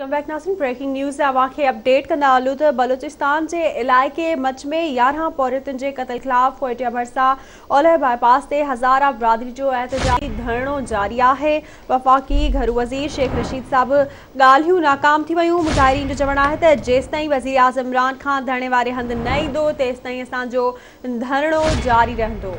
Welcome back नासिन breaking news अवांखे update कंदा हलूं त बलूचिस्तान जे इलाइक़े मच में यारहं पौरितुनि जे क़तल ख़िलाफ़ कोयटिया भरिसां ओलह बाईपास ते हज़ारा बिरादरी जो एहतजाजी धरणो जारी आहे। वफ़ाक़ी घरू वज़ीर शेख रशीद साहब ॻाल्हियूं नाकाम थी वियूं। मुज़ाहिरीन जो चवणु आहे, त जेसिताईं वज़ीर आज़म इमरान ख़ान धरणे वारे हंधि न ईंदो तेसिताईं असांजो धरणो जारी रहंदो।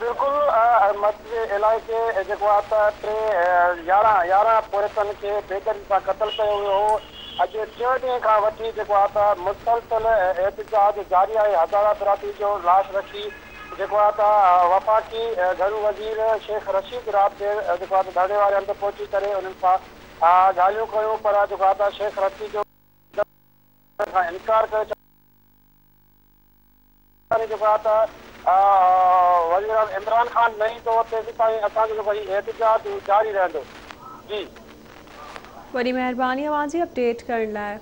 बिल्कुलु आहे त टे यारहं यारहं पुरितनि खे बेदरी सां क़तल कयो वियो हो। अॼु टियों ॾींहं त मुस्तलसल एहतजाज जारी आहे हज़ारा बिरादरी जो लाश रखी। त वफ़ाक़ी घरू वज़ीर, शेख रशीद रात त धरणे वारे हंधि पहुची करे कयूं पर त शेख रशीद जो इनकार त वज़ीर इमरान ख़ान जारी रहंदो जी अपडेट करण लाइ